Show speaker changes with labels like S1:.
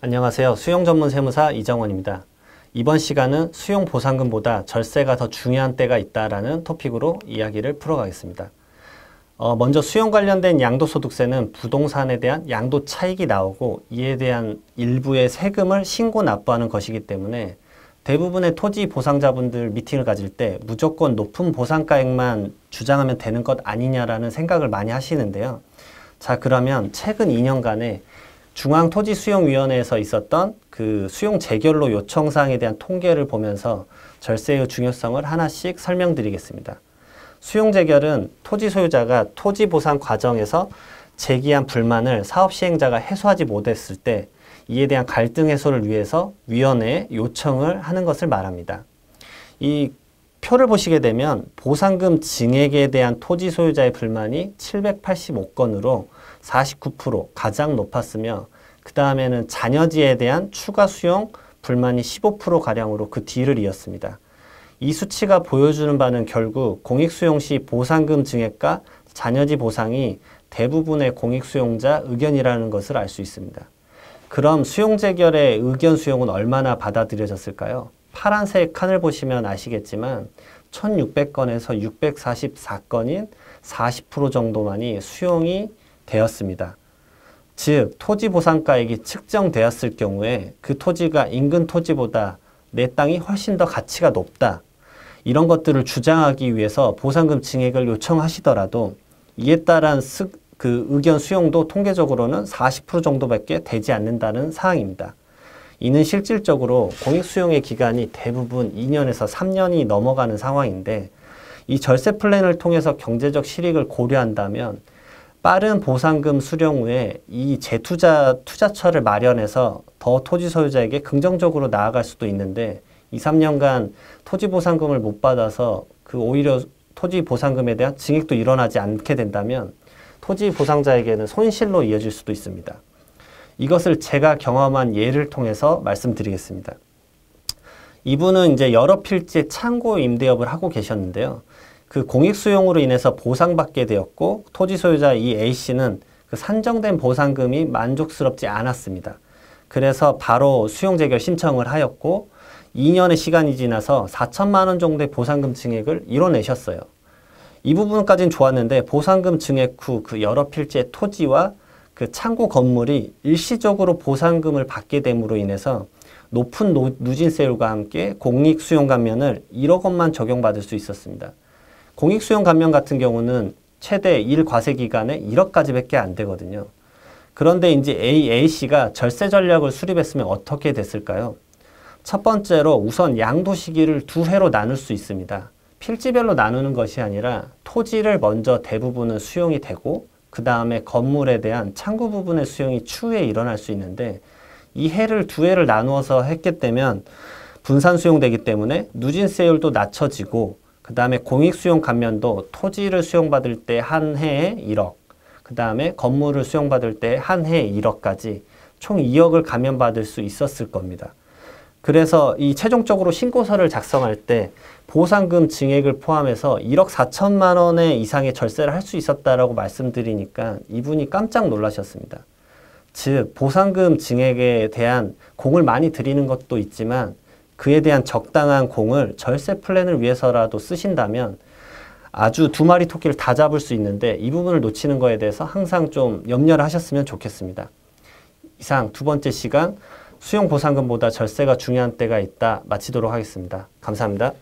S1: 안녕하세요. 수용 전문 세무사 이정원입니다. 이번 시간은 수용 보상금보다 절세가 더 중요한 때가 있다라는 토픽으로 이야기를 풀어가겠습니다. 어, 먼저 수용 관련된 양도소득세는 부동산에 대한 양도 차익이 나오고 이에 대한 일부의 세금을 신고 납부하는 것이기 때문에 대부분의 토지 보상자분들 미팅을 가질 때 무조건 높은 보상가액만 주장하면 되는 것 아니냐라는 생각을 많이 하시는데요. 자, 그러면 최근 2년간에 중앙토지수용위원회에서 있었던 그 수용 재결로 요청사항에 대한 통계를 보면서 절세의 중요성을 하나씩 설명드리겠습니다. 수용 재결은 토지 소유자가 토지 보상 과정에서 제기한 불만을 사업 시행자가 해소하지 못했을 때 이에 대한 갈등 해소를 위해서 위원회에 요청을 하는 것을 말합니다. 이 표를 보시게 되면 보상금 증액에 대한 토지 소유자의 불만이 785건으로 49% 가장 높았으며 그 다음에는 자녀지에 대한 추가 수용 불만이 15%가량으로 그 뒤를 이었습니다. 이 수치가 보여주는 바는 결국 공익수용 시 보상금 증액과 자녀지 보상이 대부분의 공익수용자 의견이라는 것을 알 수 있습니다. 그럼 수용재결의 의견 수용은 얼마나 받아들여졌을까요? 파란색 칸을 보시면 아시겠지만 1600건에서 644건인 40% 정도만이 수용이 되었습니다. 즉 토지 보상가액이 측정되었을 경우에 그 토지가 인근 토지보다 내 땅이 훨씬 더 가치가 높다. 이런 것들을 주장하기 위해서 보상금 증액을 요청하시더라도 이에 따른 그 의견 수용도 통계적으로는 40% 정도밖에 되지 않는다는 사항입니다. 이는 실질적으로 공익 수용의 기간이 대부분 2년에서 3년이 넘어가는 상황인데 이 절세 플랜을 통해서 경제적 실익을 고려한다면 빠른 보상금 수령 후에 이 재투자 투자처를 마련해서 더 토지 소유자에게 긍정적으로 나아갈 수도 있는데 2, 3년간 토지 보상금을 못 받아서 그 오히려 토지 보상금에 대한 증액도 일어나지 않게 된다면 토지 보상자에게는 손실로 이어질 수도 있습니다. 이것을 제가 경험한 예를 통해서 말씀드리겠습니다. 이분은 이제 여러 필지 창고 임대업을 하고 계셨는데요. 그 공익 수용으로 인해서 보상받게 되었고 토지 소유자 이 A씨는 그 산정된 보상금이 만족스럽지 않았습니다. 그래서 바로 수용 재결 신청을 하였고 2년의 시간이 지나서 4천만 원 정도의 보상금 증액을 이뤄내셨어요. 이 부분까지는 좋았는데 보상금 증액 후 그 여러 필지의 토지와 그 창고 건물이 일시적으로 보상금을 받게 됨으로 인해서 높은 노, 누진세율과 함께 공익 수용 감면을 1억 원만 적용받을 수 있었습니다. 공익수용 감면 같은 경우는 최대 1과세 기간에 1억까지 밖에 안 되거든요. 그런데 이제 A, A씨가 절세 전략을 수립했으면 어떻게 됐을까요? 첫 번째로 우선 양도 시기를 두 회로 나눌 수 있습니다. 필지별로 나누는 것이 아니라 토지를 먼저 대부분은 수용이 되고 그 다음에 건물에 대한 창구 부분의 수용이 추후에 일어날 수 있는데 이 해를 두 해를 나누어서 했기 때문에 분산 수용되기 때문에 누진세율도 낮춰지고 그 다음에 공익수용 감면도 토지를 수용받을 때 한 해에 1억 그 다음에 건물을 수용받을 때 한 해에 1억까지 총 2억을 감면받을 수 있었을 겁니다. 그래서 이 최종적으로 신고서를 작성할 때 보상금 증액을 포함해서 1억 4천만 원의 이상의 절세를 할 수 있었다라고 말씀드리니까 이분이 깜짝 놀라셨습니다. 즉 보상금 증액에 대한 공을 많이 들이는 것도 있지만 그에 대한 적당한 공을 절세 플랜을 위해서라도 쓰신다면 아주 두 마리 토끼를 다 잡을 수 있는데 이 부분을 놓치는 거에 대해서 항상 좀 염려를 하셨으면 좋겠습니다. 이상 두 번째 시간 수용 보상금보다 절세가 중요한 때가 있다 마치도록 하겠습니다. 감사합니다.